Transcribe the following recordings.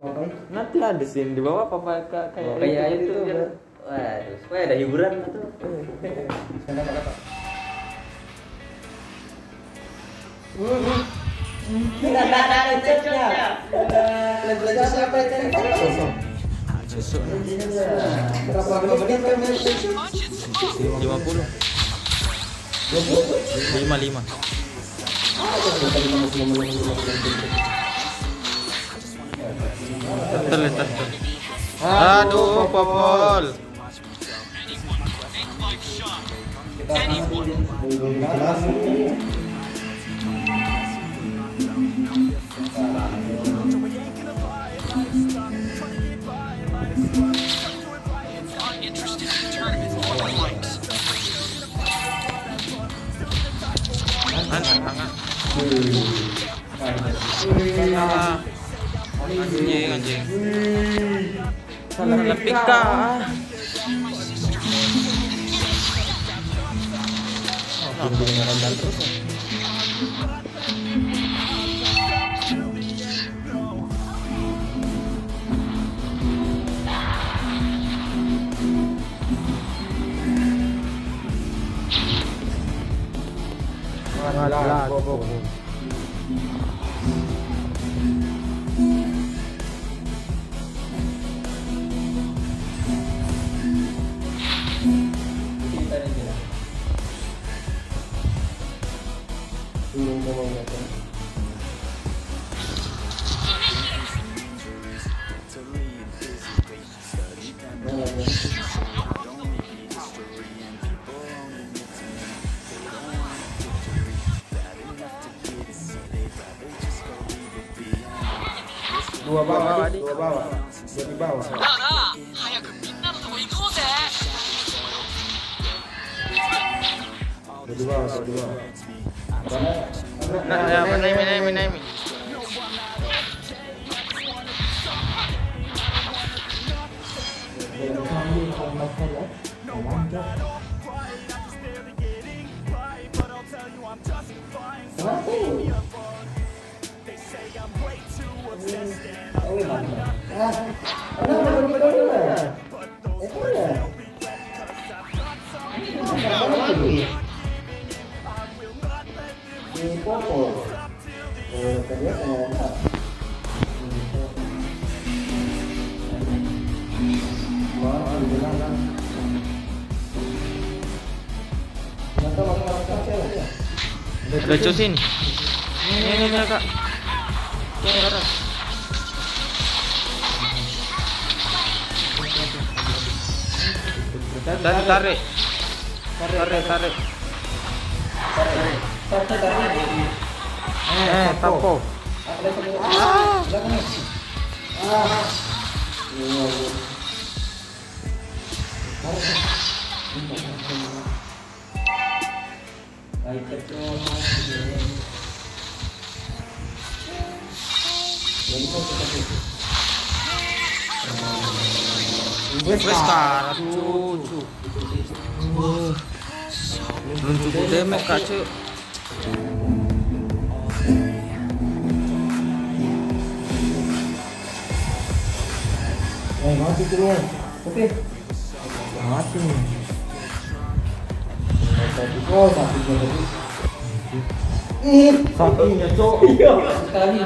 Ngapain? Nanti ada sini di bawah apa kayak kayak Oh, kayak itu, biar biar- Waduh, supaya ada hiburan gitu. Sana apa apa? Tidak ada lecetnya. Lecet siapa? Susu Berapa menit kan lima puluh lima lima Tetel tetel. Aduh, popol. Angkat, Lamig ka. Hindi na nakamdang terus. Mga lahat, bobo. ババはジバはなあなあ早くみんなのとこ行こうぜ Mana ini, ini, ini. Ini. Tarik, tarik. Tarik, tarik. Eh, tapo. Wes karat cucu. Uh, Belum cukup demek kak cuk. Eh, mati tuh lu. Oke. Mati. Oh, sapinya tadi. Ih, sapinya, Cok. Iya, sekali.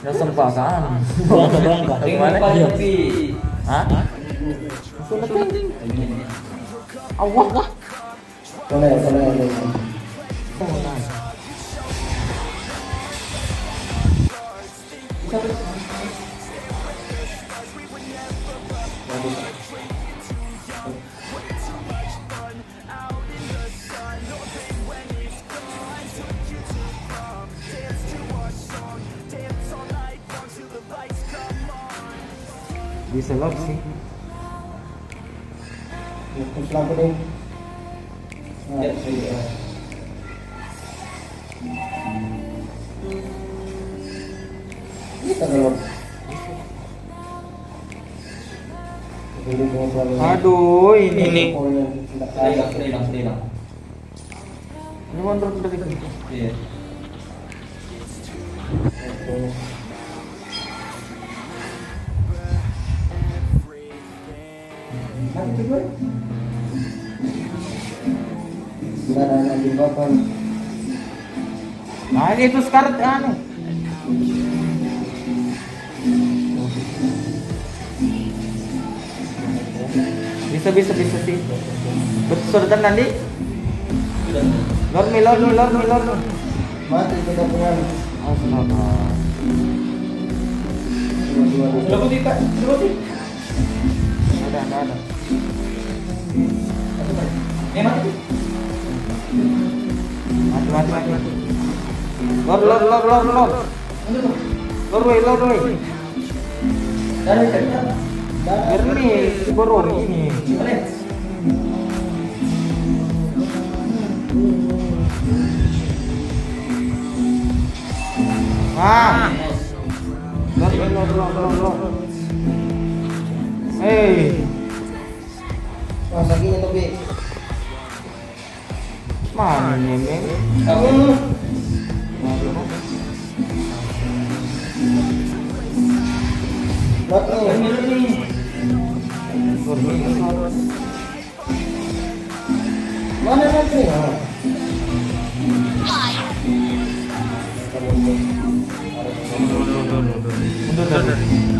Ya sempakan. Gimana Ha? Wala trending. Awa ka. Wala, wala, wala. Wala. Lock sih. Untuk lampu deh. Nah, iya. Aduh, ini nih. Sudah hilang, sudah hilang, sudah hilang. Ini. Iya. Nggak ada lagi bapak. Nah ini itu Scarlet anu. Bisa bisa bisa sih. Betul nanti? Lord mi lord mi lord mi lord. mi. Mati kita punya. Astaga. Dua, dua, dua. Sih? Ada. Eh, mati. Mati mati mati. mati. Dari ini. Ah. Lord lord lord. Hey, tuh, Bi. mana Meng? Hmm. Lot nih. Lord woi lord. Mana lagi? Oh. Mundur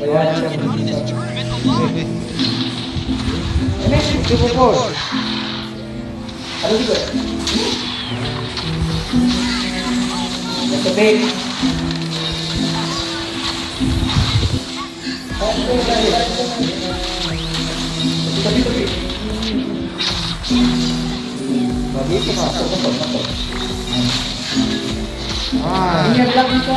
alone. Ini dipukul. Ada juga. Tapi tapi. Gak bisa masuk masuk masuk. Ah, Ini adalah bisa.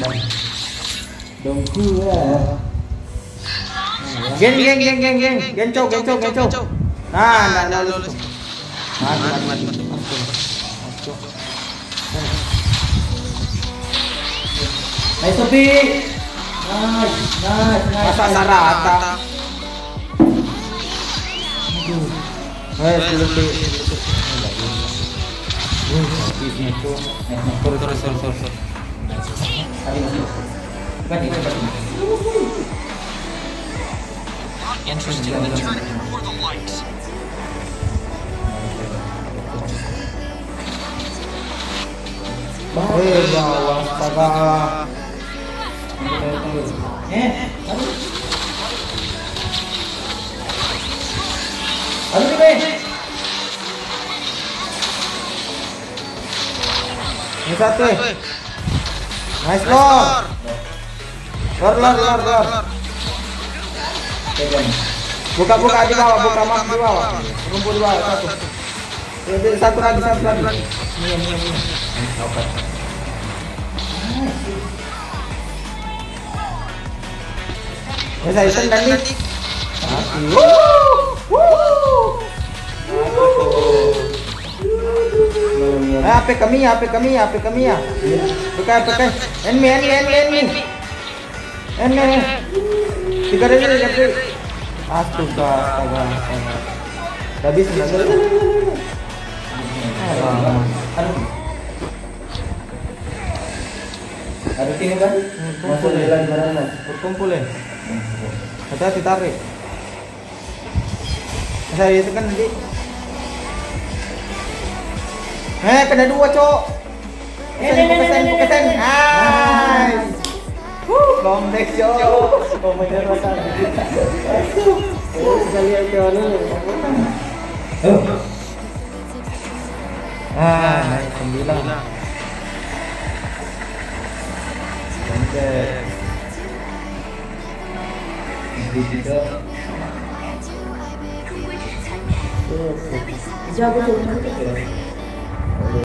Dongku ya. Geng geng geng geng geng. Gencok gencok gencok. Nah, nah, nah, lulus. Mati mati mati. Nice Sobi. Nice, nice, nice. Masa rata? Eh. Wih, sakitnya tuh. Terus terus terus terus. Tadi masuk. Ganti, ganti. Not interested in the tournament or the likes. Eh, bawah astaga. Eh, aduh. Aduh, nih, Be. Ini satu. Nice. Lord lord lord lord. Pegang. Buka buka di bawah, buka mas di bawah. Rumput di bawah satu. Satu lagi satu lagi. Ini ini ini. Ya saya tendang nih. Apa kami ya, apa kami ya, apa kami ya. Buka, buka. Enmi, enmi, enmi, enmi. Enmi. Tiga dari tiga dari. Astaga, astaga, astaga. Aduh. Yakin kan? Masuk jalan? Berkumpul ya. Hati-hati tarik. Saya itu kan nanti. Eh, kena dua, Cok. Eh, eh, eh, Pesen, eh, eh, pesen. eh, eh. Nice. Komplek, Cok. Oh, mainan rasa. Bisa lihat ke mana? Ah, naik sembilan. Komplek. di situ. Jago tuh.